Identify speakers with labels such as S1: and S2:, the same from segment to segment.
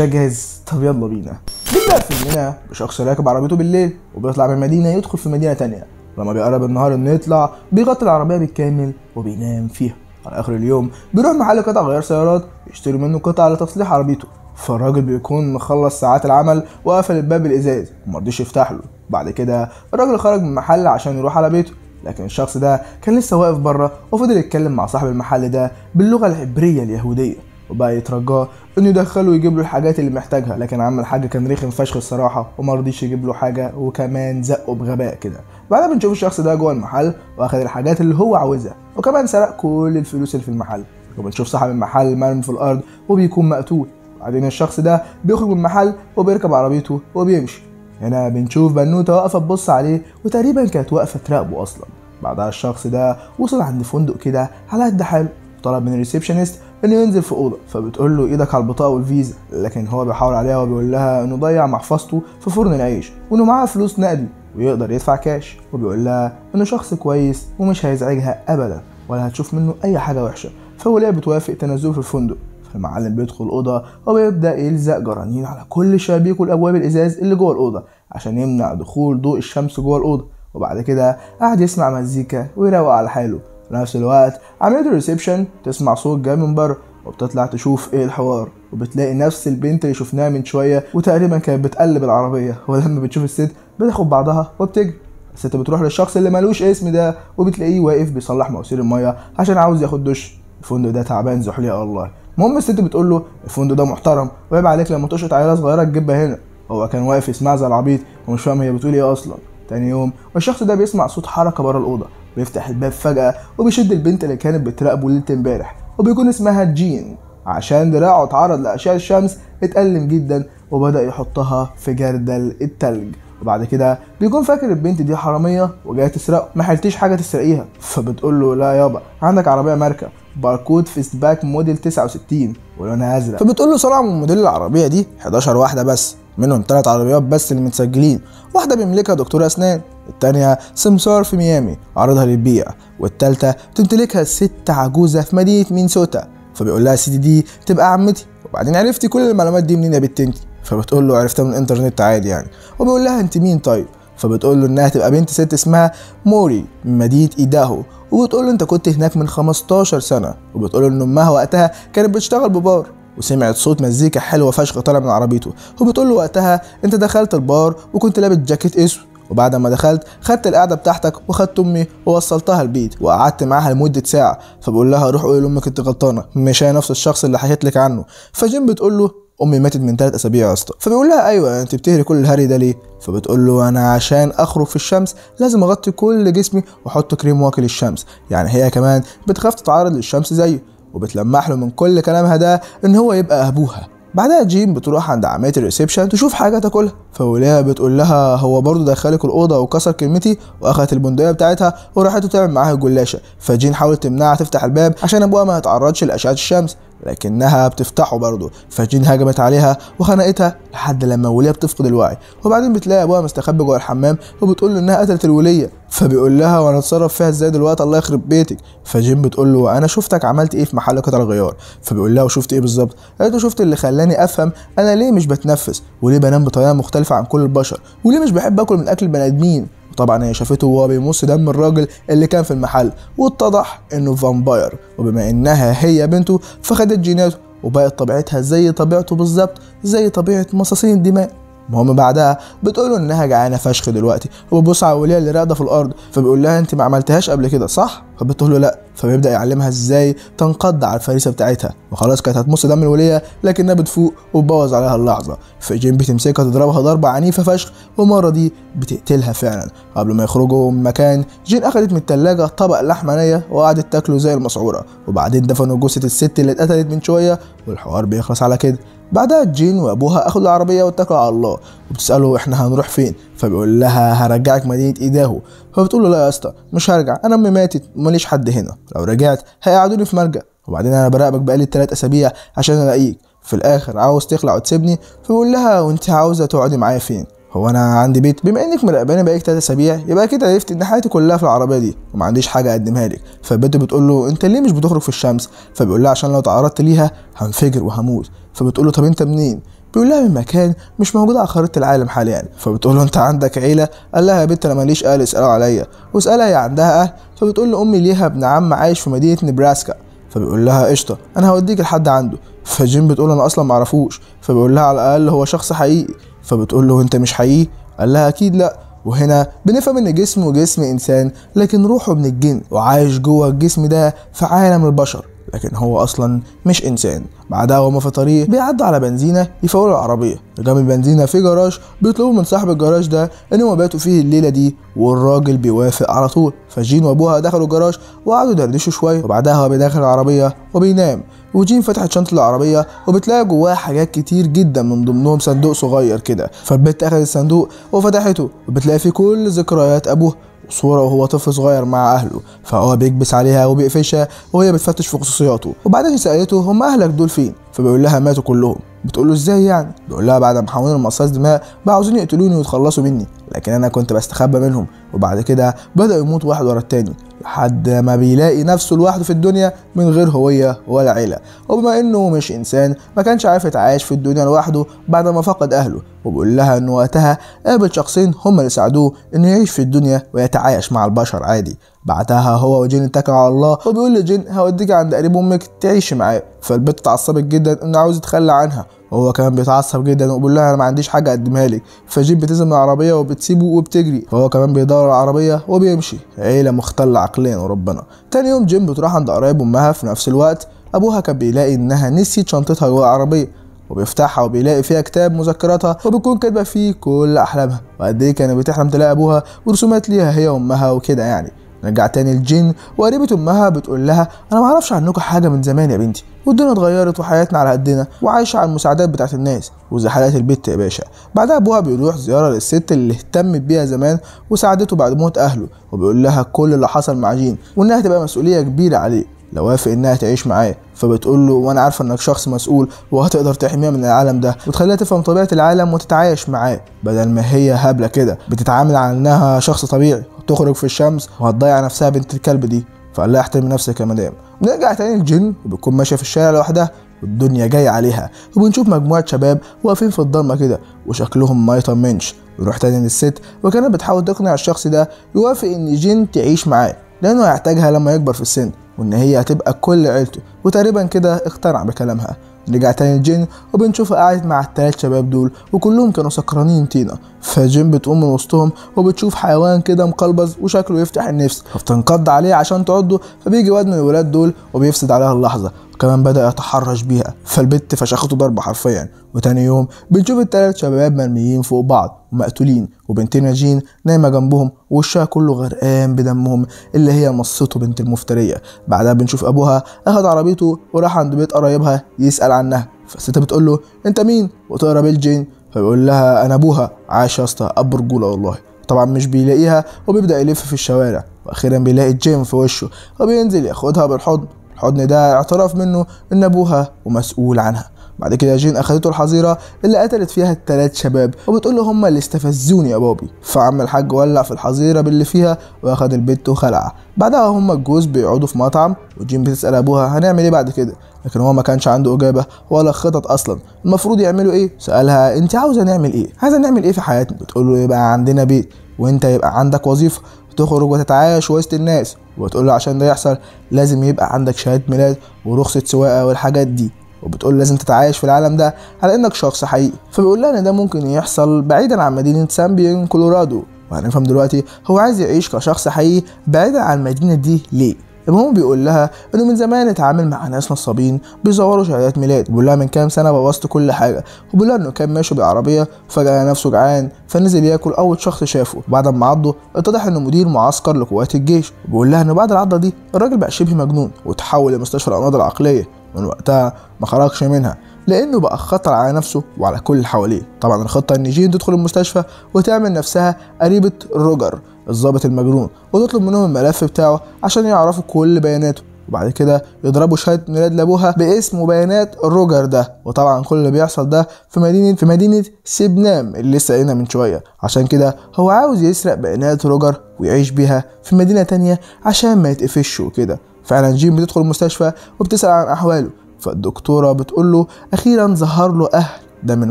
S1: جاهز. طب يلا بينا. بيبدأ فيلمنا بشخص راكب عربيته بالليل وبيطلع من مدينة يدخل في مدينة تانية. لما بيقرب النهار إنه يطلع بيغطي العربية بالكامل وبينام فيها. على آخر اليوم بيروح محل قطع غيار سيارات يشتري منه قطع لتصليح عربيته. فالراجل بيكون مخلص ساعات العمل وقفل الباب بالإزاز ومرضيش يفتح له. بعد كده الراجل خرج من المحل عشان يروح على بيته. لكن الشخص ده كان لسه واقف بره وفضل يتكلم مع صاحب المحل ده باللغة العبرية اليهودية. وبقى يترجاه انه يدخله ويجيب له الحاجات اللي محتاجها. لكن عم الحاج كان رخم فشخ الصراحة وما رضيش يجيب له حاجة وكمان زقه بغباء كده. بعدها بنشوف الشخص ده جوه المحل واخد الحاجات اللي هو عاوزها وكمان سرق كل الفلوس اللي في المحل. وبنشوف صاحب المحل مرمي في الأرض وبيكون مقتول. بعدين الشخص ده بيخرج من المحل وبيركب عربيته وبيمشي. هنا بنشوف بنوتة واقفة تبص عليه وتقريبا كانت واقفة تراقبه أصلا. بعدها الشخص ده وصل عند فندق كده على قد حاله. طلب من ال receptionist إنه ينزل في أوضة. فبتقول له إيدك على البطاقة والفيزا. لكن هو بيحاول عليها وبيقول لها إنه ضيع محفظته في فرن العيش وإنه معاه فلوس نقدي ويقدر يدفع كاش وبيقول لها إنه شخص كويس ومش هيزعجها ابدا ولا هتشوف منه أي حاجة وحشة. فالولية بتوافق تنزله في الفندق. فالمعلم بيدخل الأوضة وبيبدأ يلزق جرانين على كل شبابيك والأبواب الإزاز اللي جوه الأوضة عشان يمنع دخول ضوء الشمس جوه الأوضة. وبعد كده قعد يسمع مزيكا ويروق على حاله. في نفس الوقت عملية الريسبشن تسمع صوت جاي من بره وبتطلع تشوف إيه الحوار. وبتلاقي نفس البنت اللي شفناها من شوية وتقريبا كانت بتقلب العربية. ولما بتشوف الست بتاخد بعضها وبتجري. الست بتروح للشخص اللي ملوش اسم ده وبتلاقيه واقف بيصلح مواسير المية عشان عاوز ياخد دش. الفندق ده تعبان زحلية الله المهم الست بتقول له الفندق ده محترم. وعيب عليك لما تشقط عيلة صغيرة تجيبها هنا. هو كان واقف يسمع زي العبيط ومش فاهم هي بتقول إيه أصلا. تاني يوم والشخص ده بيسمع صوت حركة بره الأوضة. بيفتح الباب فجأة وبيشد البنت اللي كانت بتراقبه ليلة امبارح وبيكون اسمها جين. عشان دراعه اتعرض لأشعة الشمس اتألم جدا وبدأ يحطها في جردل التلج. وبعد كده بيكون فاكر البنت دي حرامية وجاية تسرقه ما حلتيش حاجة تسرقيها. فبتقول له لا يابا عندك عربية ماركة باراكودا fastback موديل 69 ولونها أزرق. فبتقول له صراحة من موديل العربية دي 11 واحدة بس منهم ثلاث عربيات بس اللي متسجلين واحدة بيملكها دكتور أسنان. التانية سمسار في ميامي عرضها للبيع والتالتة تمتلكها ست عجوزة في مدينة مينسوتا. فبيقول لها سيدي دي تبقى عمتي. وبعدين عرفتي كل المعلومات دي منين يا بنت انتي؟ فبتقول له عرفتها من الانترنت عادي يعني. وبيقول لها انت مين طيب؟ فبتقول له انها تبقى بنت ست اسمها موري من مدينة إيداهو. وبتقول له انت كنت هناك من 15 سنة. وبتقول له ان امها وقتها كانت بتشتغل ببار. وسمعت صوت مزيكا حلوة فشخ طالع من عربيته. وبتقول له وقتها انت دخلت البار وكنت لابس جاكيت أسود. وبعد ما دخلت خدت القعدة بتاعتك وخدت أمي ووصلتها البيت وقعدت معاها لمدة ساعة. فبقول لها روح قولي لأمك أنت غلطانة مش هي نفس الشخص اللي حكيت لك عنه. فجيم بتقول له أمي ماتت من ثلاث أسابيع يا اسطى. فبيقول لها أيوه أنت بتهري كل الهري ده ليه؟ فبتقول له أنا عشان أخرج في الشمس لازم أغطي كل جسمي وأحط كريم واكل الشمس. يعني هي كمان بتخاف تتعرض للشمس زيه وبتلمح له من كل كلامها ده إن هو يبقى أبوها. بعدها جين بتروح عند الولية ال reception تشوف حاجة تاكلها فالولية بتقول لها هو برضه دخلك الأوضة وكسر كلمتي وأخدت البندقية بتاعتها وراحت تعمل معاها جلاشة فجين حاولت تمنعها تفتح الباب عشان أبوها ما يتعرضش لأشعة الشمس. لكنها بتفتحه برضه. فجين هجمت عليها وخنقتها لحد لما الولية بتفقد الوعي. وبعدين بتلاقي أبوها مستخبي جوه الحمام وبتقول له إنها قتلت الولية. فبيقول لها وأنا أتصرف فيها إزاي دلوقتي؟ الله يخرب بيتك. فجين بتقول له أنا شفتك عملت إيه في محل قطع الغيار فبيقول لها وشفت إيه بالظبط؟ قالت له شفت اللي خلاني أفهم أنا ليه مش بتنفس؟ وليه بنام بطريقة مختلفة عن كل البشر؟ وليه مش بحب آكل من أكل البني آدمين؟ وطبعا هي شافته وهو بيمص دم الراجل اللي كان في المحل واتضح إنه فامباير وبما إنها هي بنته فخدت جيناته وبقت طبيعتها زي طبيعته بالظبط زي طبيعة مصاصين الدماء. المهم بعدها بتقول إنها جعانة فشخ دلوقتي وبتبص على وليها اللي راقدة في الأرض فبيقول لها أنت ما عملتهاش قبل كده صح؟ فبتقول له لأ. فبيبدأ يعلمها إزاي تنقض على الفريسة بتاعتها. وخلاص كانت هتمص دم الولية لكنها بتفوق وتبوظ عليها اللحظة. فجين بتمسكها تضربها ضربة عنيفة فشخ والمرة دي بتقتلها فعلا. قبل ما يخرجوا من مكان جين أخدت من التلاجة طبق لحمة نيه وقعدت تاكله زي المسعورة. وبعدين دفنوا جثة الست اللي اتقتلت من شوية والحوار بيخلص على كده. بعدها جين وأبوها اخدوا العربية واتكلوا على الله. وبتسأله إحنا هنروح فين؟ فبيقول لها هرجعك مدينة إيداهو. فبتقول له لا يا أسطى مش هرجع أنا أمي ماتت ماليش حد هنا. لو رجعت هيقعدوني في ملجا وبعدين أنا براقبك بقالي ثلاث أسابيع عشان ألاقيك. في الآخر عاوز تخلع وتسيبني؟ فبقول لها وأنت عاوزة تقعدي معايا فين؟ هو أنا عندي بيت بما إنك مراقباني بقالك تلات أسابيع يبقى كده عرفت إن حياتي كلها في العربية دي وما عنديش حاجة أقدمها لك. فالبنت بتقول له أنت ليه مش بتخرج في الشمس؟ فبيقول لها عشان لو تعرضت ليها هنفجر وهموت. فبتقول له طب أنت منين؟ بيقول لها من مكان مش موجود على خريطة العالم حاليا. فبتقول له أنت عندك عيلة؟ قال لها يا بنت أنا ماليش أهل اسألوا عليا. واسألها هي عندها أهل فبتقول له أمي ليها ابن عم عايش في مدينة نبراسكا. فبيقول لها قشطة أنا هوديك لحد عنده. فجيم بتقول أنا أصلا معرفوش فبيقول لها على الأقل هو شخص حقيقي. فبتقول له انت مش حقيقي؟ قال لها أكيد لا. وهنا بنفهم ان جسمه جسم انسان لكن روحه من الجن وعايش جوه الجسم ده في عالم البشر. لكن هو أصلا مش إنسان. بعدها وهما في طريق بيعدوا على بنزينة يفولوا العربية. جنب البنزينه في جراج بيطلبوا من صاحب الجراج ده إن هم باتوا فيه الليلة دي والراجل بيوافق على طول. فجين وأبوها دخلوا الجراج وقعدوا يدردشوا شوية. وبعدها هو بيدخل العربية وبينام. وجين فتحت شنطة العربية وبتلاقي جواها حاجات كتير جدا من ضمنهم صندوق صغير كده. فالبنت أخدت الصندوق وفتحته وبتلاقي فيه كل ذكريات أبوها صورة وهو طفل صغير مع أهله فهو بيكبس عليها وبيقفشها وهي بتفتش في خصوصياته. وبعدين سألته هم أهلك دول فين؟ فبيقول لها ماتوا كلهم. بتقول له إزاي يعني؟ بيقول لها بعد ما حاولوا مصاص دماء بقى عاوزين يقتلوني ويتخلصوا مني لكن أنا كنت بستخبى منهم. وبعد كده بدأ يموت واحد ورا التاني لحد ما بيلاقي نفسه لوحده في الدنيا من غير هوية ولا عيلة. وبما إنه مش إنسان ما كانش عارف يتعايش في الدنيا لوحده بعد ما فقد أهله. وبيقول لها انه وقتها قابل شخصين هم اللي ساعدوه انه يعيش في الدنيا ويتعايش مع البشر عادي. بعدها هو وجين اتكلوا على الله وبيقول لجين هوديك عند قريب أمك تعيشي معاه. فالبنت اتعصبت جدا انه عاوز يتخلى عنها. وهو كمان بيتعصب جدا وبيقول لها أنا ما عنديش حاجة أقدمها لك. فجين بتنزل من العربية وبتسيبه وبتجري. فهو كمان بيدور العربية وبيمشي. عيلة مختلة عقليا وربنا. تاني يوم جيم بتروح عند قرايب أمها في نفس الوقت. أبوها كان بيلاقي إنها نسيت شنطتها جوه العربية. وبيفتحها وبيلاقي فيها كتاب مذكراتها وبيكون كاتبة فيه كل أحلامها. وقد إيه كانت بتحلم تلاقي أبوها ورسومات ليها هي وأمها وكده يعني. نرجع تاني الجن وقريبة أمها بتقول لها أنا ما أعرفش عنكم حاجة من زمان يا بنتي. والدنيا اتغيرت وحياتنا على قدنا وعايشة على المساعدات بتاعت الناس وزي حالات البت يا باشا. بعدها أبوها بيروح زيارة للست اللي اهتمت بيها زمان وساعدته بعد موت أهله وبيقول لها كل اللي حصل مع جين وإنها تبقى مسؤولية كبيرة عليه. لو وافق إنها تعيش معاه فبتقول له وأنا عارفة إنك شخص مسؤول وهتقدر تحميها من العالم ده وتخليها تفهم طبيعة العالم وتتعايش معاه. بدل ما هي هبلة كده بتتعامل على إنها شخص طبيعي وتخرج في الشمس وهتضيع نفسها بنت الكلب دي. فقال لها احترمي نفسك يا مدام نرجع تاني الجن وبتكون ماشية في الشارع لوحدها والدنيا جاية عليها. وبنشوف مجموعة شباب واقفين في الضلمة كده وشكلهم ما يطمنش نروح تاني للست وكانت بتحاول تقنع الشخص ده يوافق إن جين تعيش معاه. لأنه هيحتاجها لما يكبر في السن وإن هي هتبقى كل عيلته. وتقريبا كده اقتنع بكلامها. رجع تاني الجن وبنشوفها قاعد مع التلات شباب دول وكلهم كانوا سكرانين طينة فجين بتقوم من وسطهم وبتشوف حيوان كده مقلبز وشكله يفتح النفس فبتنقض عليه عشان تعضه فبيجي واد من الولاد دول وبيفسد عليها اللحظة. وكمان بدأ يتحرش بيها. فالبت فشخته ضربة حرفيا. وتاني يوم بنشوف التلات شباب مرميين فوق بعض ومقتولين وبنتنا جين نايمة جنبهم ووشها كله غرقان بدمهم اللي هي مصته بنت المفترية. بعدها بنشوف أبوها أخد عربيته وراح عند بيت قرايبها يسأل عنها. فالست بتقول له أنت مين؟ وتقرب ايه لجين فبيقول لها أنا أبوها. عاش يا اسطى أب رجولة والله. طبعا مش بيلاقيها وبيبدأ يلف في الشوارع. وأخيرا بيلاقي جين في وشه وبينزل ياخدها بالحضن الحضن ده اعتراف منه إن أبوها ومسؤول عنها. بعد كده جين اخدته الحظيرة اللي قتلت فيها التلات شباب وبتقول له هما اللي استفزوني يا بابي فعم الحاج ولع في الحظيرة باللي فيها واخد البت وخلعها. بعدها هما الجوز بيقعدوا في مطعم وجين بتسأل أبوها هنعمل إيه بعد كده؟ لكن هو ما كانش عنده إجابة ولا خطط أصلا. المفروض يعملوا إيه؟ سألها انت عاوزة نعمل إيه؟ عايزة نعمل إيه في حياتنا؟ بتقول له يبقى عندنا بيت وانت يبقى عندك وظيفة تخرج وتتعايش وسط الناس وتقول له عشان ده يحصل لازم يبقى عندك شهادة ميلاد ورخصة سواقة والحاجات دي. وبتقول لازم تتعايش في العالم ده على إنك شخص حقيقي. فبيقول لها إن ده ممكن يحصل بعيدا عن مدينة سامبيون كولورادو. وهنفهم دلوقتي هو عايز يعيش كشخص حقيقي بعيدا عن المدينة دي ليه؟ المهم بيقول لها انه من زمان اتعامل مع ناس نصابين بيزوروا شهادات ميلاد بيقول لها من كام سنة بوظت كل حاجة وبيقول لها انه كان ماشي بالعربية وفجاه نفسه جعان فنزل ياكل أول شخص شافه بعد ما عضه اتضح انه مدير معسكر لقوات الجيش وبيقول لها انه بعد العضة دي الراجل بقى شبه مجنون وتحول لمستشفى الأمراض العقلية من وقتها ما خرجش منها لأنه بقى خطر على نفسه وعلى كل اللي حواليه طبعا الخطة إن جين تدخل المستشفى وتعمل نفسها قريبة روجر الضابط المجنون وتطلب منهم الملف بتاعه عشان يعرفوا كل بياناته وبعد كده يضربوا شهادة ميلاد لأبوها باسم وبيانات روجر ده. وطبعا كل اللي بيحصل ده في مدينة في مدينة سيبنام اللي لسه قايلنا من شوية. عشان كده هو عاوز يسرق بيانات روجر ويعيش بيها في مدينة تانية عشان ما يتقفش وكده فعلا جيم بتدخل المستشفى وبتسأل عن أحواله فالدكتورة بتقول له أخيرا ظهر له أهل. ده من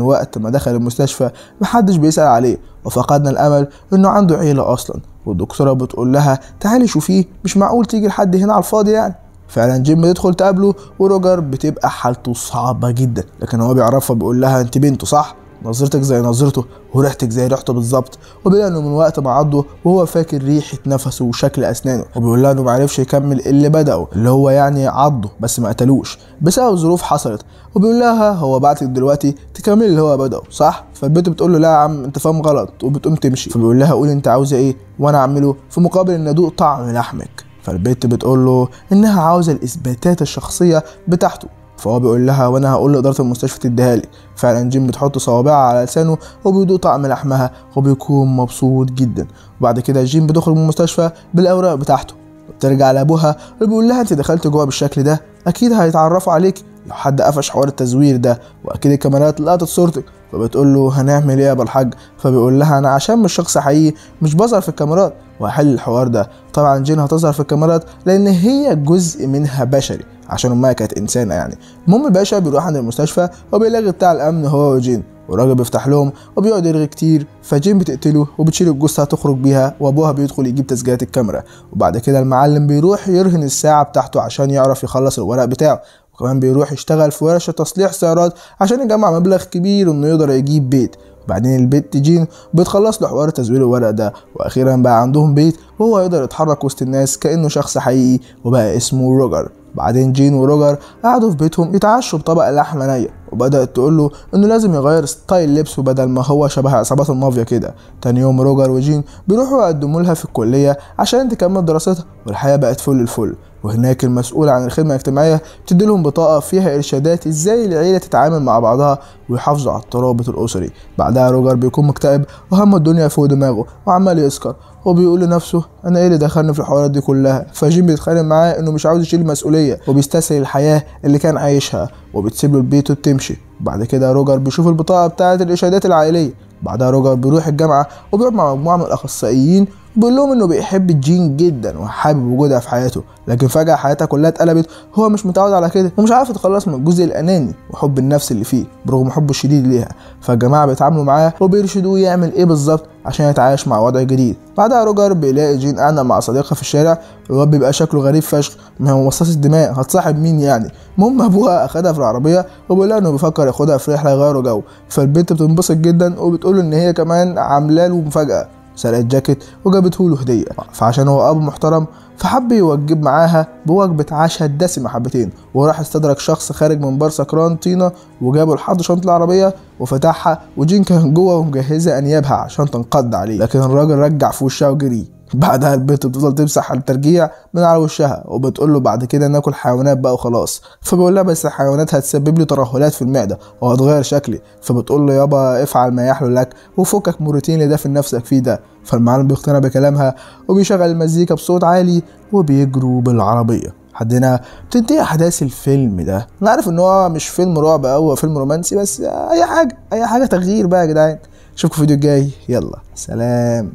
S1: وقت ما دخل المستشفى محدش بيسأل عليه وفقدنا الأمل إنه عنده عيلة أصلا والدكتورة بتقول لها تعالي شوفيه مش معقول تيجي لحد هنا على الفاضي يعني؟ فعلا جيم بتدخل تقابله وروجر بتبقى حالته صعبة جدا لكن هو بيعرفها بيقول لها أنت بنته صح؟ نظرتك زي نظرته وريحتك زي ريحته بالظبط. وبيقول إنه من وقت ما عضه وهو فاكر ريحة نفسه وشكل أسنانه. وبيقول لها إنه معرفش يكمل اللي بدأه اللي هو يعني عضه بس ما قتلوش بسبب ظروف حصلت. وبيقول لها هو بعتك دلوقتي تكمل اللي هو بدأه صح؟ فالبنت بتقول له لا يا عم أنت فاهم غلط وبتقوم تمشي. فبيقول لها قول أنت عاوزه إيه وأنا أعمله في مقابل إن أدوق طعم لحمك. فالبنت بتقول له إنها عاوزة الإثباتات الشخصية بتاعته. فهو بيقول لها وأنا هقول لاداره المستشفى تديها لي. فعلا جيم بتحط صوابعها على لسانه وبيدوق طعم لحمها وبيكون مبسوط جدا. وبعد كده جيم بتخرج من المستشفى بالأوراق بتاعته. بترجع لأبوها وبيقول لها انت دخلت جوه بالشكل ده أكيد هيتعرفوا عليك لو حد قفش حوار التزوير ده وأكيد الكاميرات لقطت صورتك. فبتقول له هنعمل إيه يا الحاج؟ فبيقول لها أنا عشان مش شخص حقيقي مش بظهر في الكاميرات. وهحل الحوار ده. طبعا جين هتظهر في الكاميرات لأن هي جزء منها بشري عشان أمها كانت إنسانة يعني. المهم الباشا بيروح عند المستشفى وبيلاقي بتاع الأمن هو وجين. والراجل بيفتح لهم وبيقعد يرغي كتير فجين بتقتله وبتشيل الجثة تخرج بيها وأبوها بيدخل يجيب تسجيلات الكاميرا. وبعد كده المعلم بيروح يرهن الساعة بتاعته عشان يعرف يخلص الورق بتاعه. وكمان بيروح يشتغل في ورشة تصليح سيارات عشان يجمع مبلغ كبير إنه يقدر يجيب بيت. وبعدين البت جين بتخلص له حوار تزوير الورق ده. وأخيرا بقى عندهم بيت وهو يقدر يتحرك وسط الناس كأنه شخص حقيقي وبقى اسمه روجر. بعدين جين وروجر قعدوا في بيتهم يتعشوا بطبق لحمة نية وبدأت تقول له إنه لازم يغير style لبسه بدل ما هو شبه عصابات المافيا كده. تاني يوم روجر وجين بيروحوا يقدموا لها في الكلية عشان تكمل دراستها والحياة بقت فل الفل. وهناك المسؤول عن الخدمة الاجتماعية بتدي لهم بطاقة فيها إرشادات إزاي العيلة تتعامل مع بعضها ويحافظوا على الترابط الأسري. بعدها روجر بيكون مكتئب وهم الدنيا فوق دماغه وعمال يسكر. وبيقول لنفسه أنا إيه اللي دخلني في الحوارات دي كلها؟ فجين بتتخانق معاه إنه مش عاوز يشيل المسؤولية وبيستسهل الحياة اللي كان عايشها وبتسيب له البيت وبتمشي. بعد كده روجر بيشوف البطاقة بتاعة الإرشادات العائلية. بعدها روجر بيروح الجامعة وبيقعد مع مجموعة من الأخصائيين بيقول لهم إنه بيحب جين جدا وحابب وجودها في حياته لكن فجأة حياتها كلها اتقلبت هو مش متعود على كده ومش عارف يتخلص من الجزء الأناني وحب النفس اللي فيه برغم حبه الشديد ليها. فالجماعة بيتعاملوا معاه وبيرشدوه يعمل إيه بالظبط عشان يتعايش مع وضع جديد. بعدها روجر بيلاقي جين قاعدة مع صديقها في الشارع الواد بيبقى شكله غريب فشخ ما هو مصاص الدماء هتصاحب مين يعني؟ المهم أبوها أخدها في العربية وبيقول إنه بيفكر ياخدها في رحلة يغيروا جو. فالبنت بتنبسط جدا وبتقول إن هي كمان عاملة له مفاجأة. سرقت جاكيت وجابته له هدية. فعشان هو ابو محترم فحب يوجب معاها بوجبة عشاء دسمة حبتين. وراح استدرك شخص خارج من بار سكران طينة وجابه لحد شنطة العربية وفتحها وجين كان جوه ومجهزة أنيابها عشان تنقض عليه. لكن الراجل رجع في وشها وجري. بعدها البنت بتفضل تمسح على الترجيع من على وشها وبتقول له بعد كده ناكل حيوانات بقى وخلاص. فبيقول لها بس الحيوانات هتسبب لي ترهلات في المعدة وهتغير شكلي. فبتقول له يابا افعل ما يحلو لك وفكك من الروتين اللي دافن نفسك فيه ده. فالمعلم بيقتنع بكلامها وبيشغل المزيكا بصوت عالي وبيجروا بالعربية. لحد هنا بتنتهي أحداث الفيلم ده. أنا عارف إن هو مش فيلم رعب أو فيلم رومانسي بس أي حاجة أي حاجة تغيير بقى يا جدعان. أشوفكم في الفيديو الجاي. يلا سلام.